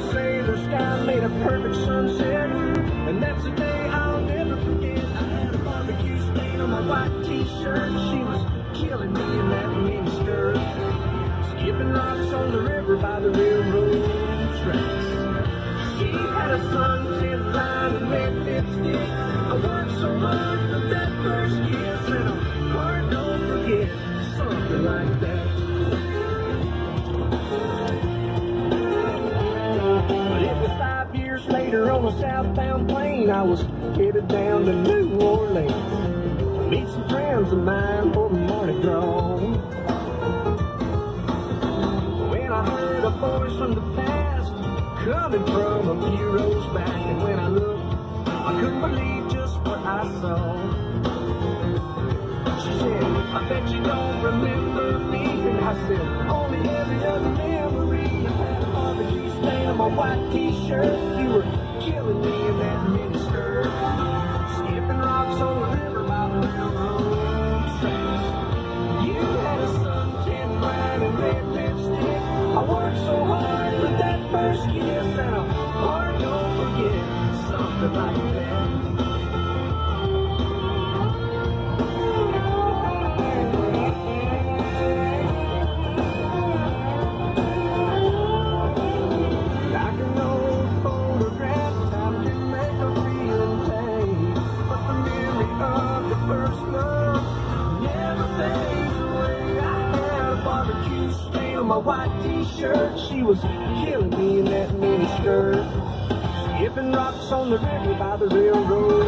sky made a perfect sunset. And that's a day I'll never forget. I had a barbecue stain on my white t-shirt. She was killing me in that mini a southbound plane. I was headed down to New Orleans to meet some friends of mine for the Mardi Gras. When I heard a voice from the past coming from a few rows back, and when I looked, I couldn't believe just what I saw. She said, I bet you don't remember me. And I said, only every other memory. I had a barbecue stain on my white t-shirt. You were killing me that. Skipping rocks on the river by the railroad tracks. You had a and red lipstick. I worked so hard that first kiss, and heart don't forget something like that. My white t-shirt. She was killing me in that mini skirt. Skipping rocks on the river by the railroad.